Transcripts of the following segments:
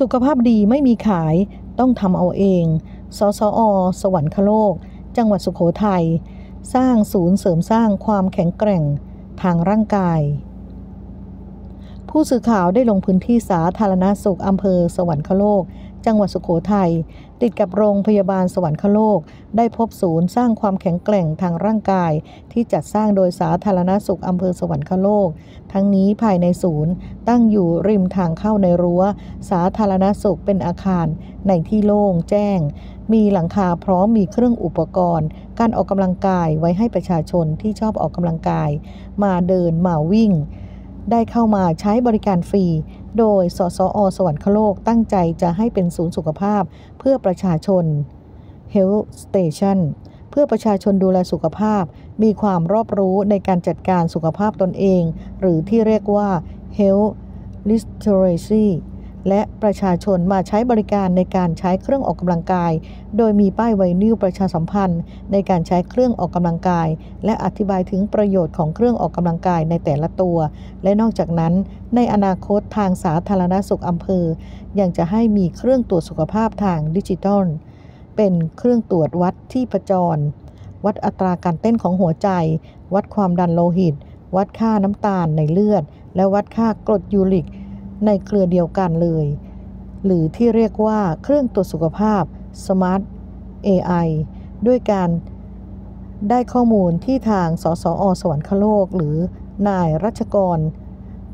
สุขภาพดีไม่มีขายต้องทำเอาเอง สสอ สวรรคโลก จังหวัดสุขโขทัย สร้างศูนย์เสริมสร้างความแข็งแกร่งทางร่างกาย ผู้สื่อข่าวได้ลงพื้นที่สาธารณสุขอำเภอสวรรคโลก จังหวัดสุขโขทัยติดกับโรงพยาบาลสวรรคโลก ได้พบศูนย์สร้างความแข็งแกร่งทางร่างกาย ที่จัดสร้างโดยสาธารณสุขอำเภอสวรรคโลก ทั้งนี้ภายในศูนย์ตั้งอยู่ริมทางเข้าในรั้ว สาธารณสุขเป็นอาคาร ในที่โล่งแจ้ง มีหลังคาพร้อมมีเครื่องอุปกรณ์ การออกกำลังกายไว้ให้ประชาชนที่ชอบออกกำลังกาย มาเดินมาวิ่ง ได้เข้ามาใช้บริการฟรี โดย สสอ สวรรคโลกตั้งใจจะให้เป็นศูนย์สุขภาพเพื่อประชาชน Health Station เพื่อประชาชนดูแลสุขภาพ มีความรอบรู้ในการจัดการสุขภาพตนเอง หรือที่เรียกว่า Health Literacy และประชาชนมาใช้บริการในการใช้เครื่องออกกำลังกาย โดยมีป้ายไวนิลประชาสัมพันธ์ ในการใช้เครื่องออกกำลังกาย และอธิบายถึงประโยชน์ของเครื่องออกกำลังกายในแต่ละตัว และนอกจากนั้น ในอนาคตทางสาธารณสุขอำเภอ ยังจะให้มีเครื่องตรวจสุขภาพทางดิจิทัล เป็นเครื่องตรวจวัดที่ประจร วัดอัตราการเต้นของหัวใจ วัดความดันโลหิต วัดค่าน้ำตาลในเลือด และวัดค่ากรดยูริก ในเครือเดียวกันเลย หรือที่เรียกว่าเครื่องตรวจสุขภาพ Smart AI ด้วยการได้ข้อมูลที่ทาง สสอ สวรรคโลก หรือนายรัชกร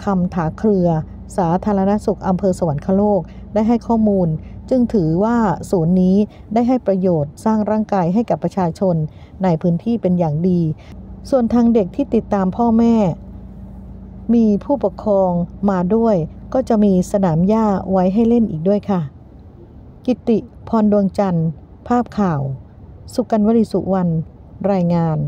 คำถาเครือ สาธารณสุขอำเภอสวรรคโลกได้ให้ข้อมูล จึงถือว่าศูนย์นี้ได้ให้ประโยชน์สร้างร่างกายให้กับประชาชนในพื้นที่เป็นอย่างดี ส่วนทางเด็กที่ติดตามพ่อแม่ มีผู้ปกครองมาด้วย ก็จะมีสนามหญ้าไว้ให้เล่นอีกด้วยค่ะ กิติพรดวงจันทร์ ภาพข่าว สุกันวริสุวรรณรายงาน